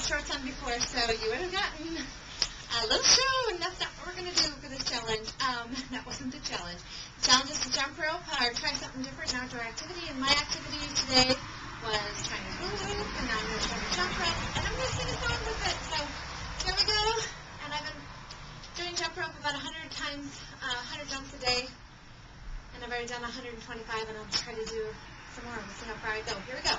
had shorts on before, so you would have gotten a little show, and that's not what we're going to do for this challenge. Um, that wasn't the challenge. The challenge is to jump rope or try something different outdoor activity, and my activity today was trying to hula hoop, and I'm going to try to jump rope, and I'm going to sing a song with it. So here we go, and I've been doing jump rope about 100 times, uh, 100 jumps a day, and I've already done 125, and I'll try to do some more. We'll see how far I go. Here we go.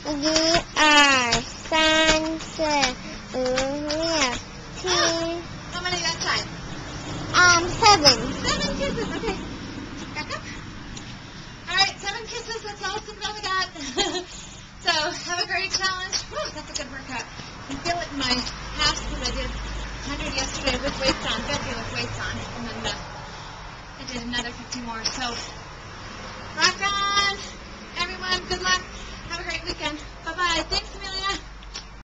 We are sign se yeah. T How many that time? um seven. Seven kisses. Okay. Back up. All right, seven kisses. That's all Cinderella got. so have a great challenge. Whew, that's a good workout. I feel it in my calves because I did 100 yesterday with weights on, 50 with weights on, and then uh, I did another 50 more. So rock on, everyone. Good luck. Great weekend. Bye bye. Thanks.